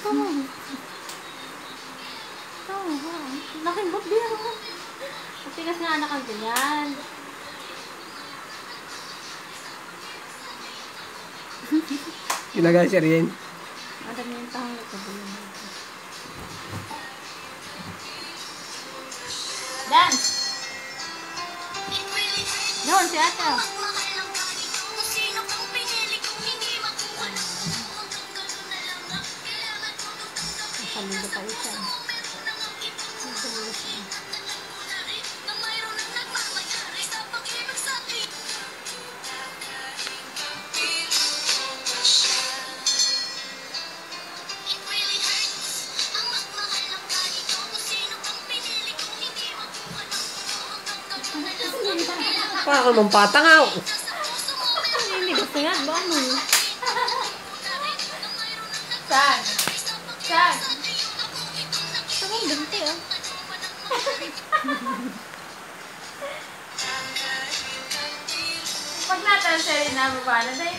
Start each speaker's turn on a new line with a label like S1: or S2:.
S1: Oh. Oh, wow. Laking bot din ako. Matigas nga anak ang ganyan.
S2: Ginagaya siya rin.
S1: Adam yung tahong ito. Dance! Noon, si ate. Oh. Masalilo pa isa. Masalilo siya.
S2: Para ka mong patangaw.
S1: Hindi gusto nga, ba mo? Saan? Saan? Saan ang binti, oh? Pag natanong siya rin na, baba na dahil